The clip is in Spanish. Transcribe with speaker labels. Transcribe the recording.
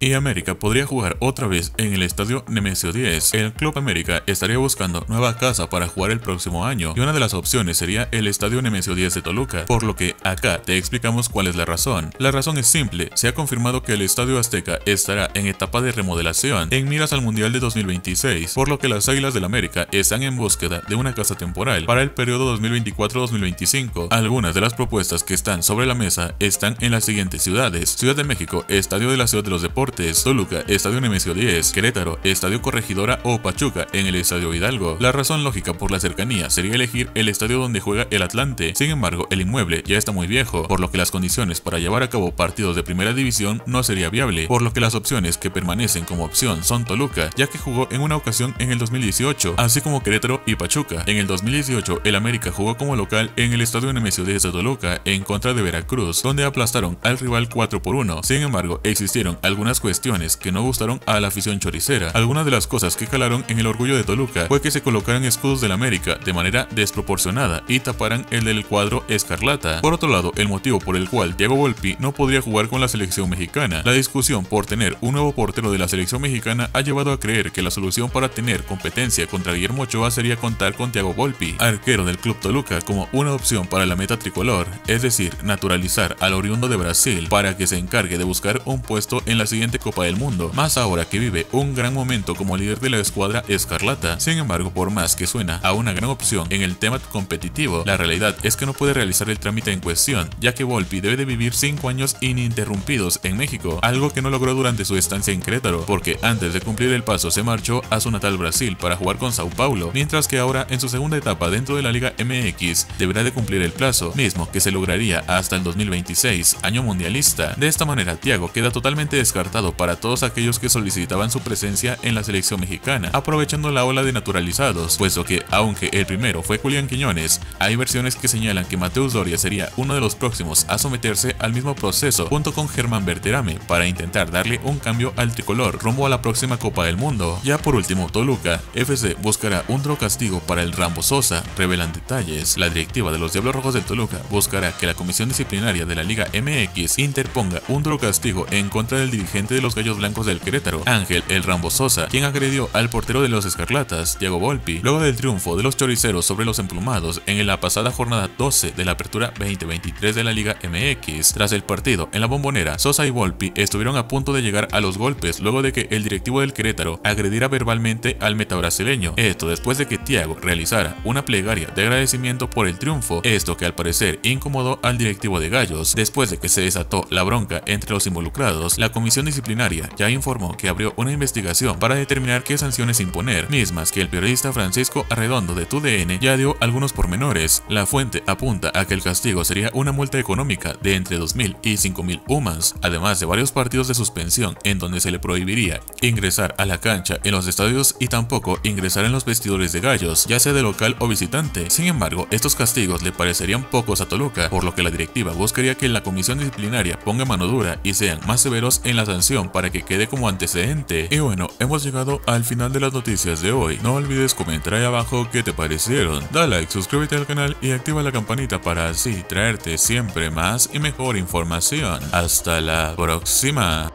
Speaker 1: y América podría jugar otra vez en el estadio Nemesio 10. El Club América estaría buscando nueva casa para jugar el próximo año y una de las opciones sería el estadio Nemesio 10 de Toluca, por lo que acá te explicamos cuál es la razón. La razón es simple, se ha confirmado que el estadio Azteca estará en etapa de remodelación en miras al Mundial de 2026, por lo que las Águilas del América están en búsqueda de una casa temporal para el periodo 2024-2025. Algunas de las propuestas que están sobre la mesa están en las siguientes ciudades. Ciudad de México, Estadio de la Ciudad de los Deportes, Toluca, Estadio Nemesio 10, Querétaro, Estadio Corregidora o Pachuca en el Estadio Hidalgo. La razón lógica por la cercanía sería elegir el estadio donde juega el Atlante. Sin embargo, el inmueble ya está muy viejo, por lo que las condiciones para llevar a cabo partidos de primera división no sería viable, por lo que las opciones que permanecen como opción son Toluca, ya que jugó en una ocasión en el 2018, así como Querétaro y Pachuca. En el 2018, el América jugó como local en el Estadio Nemesio 10 de Toluca en contra de Veracruz, donde aplastaron al rival 4 por 1. Sin embargo, existieron algunas cuestiones que no gustaron a la afición choricera. Algunas de las cosas que calaron en el orgullo de Toluca fue que se colocaran escudos del América de manera desproporcionada y taparan el del cuadro escarlata. Por otro lado, el motivo por el cual Diego Volpi no podría jugar con la selección mexicana. La discusión por tener un nuevo portero de la selección mexicana ha llevado a creer que la solución para tener competencia contra Guillermo Ochoa sería contar con Thiago Volpi, arquero del club Toluca, como una opción para la meta tricolor, es decir, naturalizar al oriundo de Brasil para que se encargue de buscar un puesto en la siguiente Copa del Mundo, más ahora que vive un gran momento como líder de la escuadra escarlata. Sin embargo, por más que suena a una gran opción en el tema competitivo, la realidad es que no puede realizar el trámite en cuestión, ya que Volpi debe de vivir 5 años ininterrumpidos en México, algo que no logró durante su estancia en Querétaro, porque antes de cumplir el paso se marchó a su natal Brasil para jugar con Sao Paulo, mientras que ahora en su segunda etapa dentro de la Liga MX deberá de cumplir el plazo, mismo que se lograría hasta el 2026, año mundialista. De esta manera, Thiago queda totalmente descartado para todos aquellos que solicitaban su presencia en la selección mexicana, aprovechando la ola de naturalizados, puesto que, aunque el primero fue Julián Quiñones, hay versiones que señalan que Mateus Doria sería uno de los próximos a someterse al mismo proceso junto con Germán Berterame para intentar darle un cambio al tricolor rumbo a la próxima Copa del Mundo. Ya por último, Toluca FC buscará un duro castigo para el Rambo Sosa, revelan detalles. La directiva de los Diablos Rojos de Toluca buscará que la comisión disciplinaria de la Liga MX interponga un duro castigo en contra del dirigente de los Gallos Blancos del Querétaro, Ángel El Rambo Sosa, quien agredió al portero de los Escarlatas, Diego Volpi, luego del triunfo de los choriceros sobre los emplumados en la pasada jornada 12 de la apertura 2023 de la Liga MX. Tras el partido en la bombonera, Sosa y Volpi estuvieron a punto de llegar a los golpes luego de que el directivo del Querétaro agrediera verbalmente al metabrasileño. Esto después de que Thiago realizara una plegaria de agradecimiento por el triunfo, esto que al parecer incomodó al directivo de Gallos. Después de que se desató la bronca entre los involucrados, la comisión disciplinaria ya informó que abrió una investigación para determinar qué sanciones imponer, mismas que el periodista Francisco Arredondo de TUDN ya dio algunos pormenores. La fuente apunta a que el castigo sería una multa económica de entre 2.000 y 5.000 UMAS, además de varios partidos de suspensión en donde se le prohibiría ingresar a la cancha en los estadios y tampoco ingresar en los vestidores de gallos, ya sea de local o visitante. Sin embargo, estos castigos le parecerían pocos a Toluca, por lo que la directiva buscaría que la comisión disciplinaria ponga mano dura y sean más severos en la para que quede como antecedente. Y bueno, hemos llegado al final de las noticias de hoy. No olvides comentar ahí abajo qué te parecieron. Da like, suscríbete al canal y activa la campanita para así traerte siempre más y mejor información. Hasta la próxima.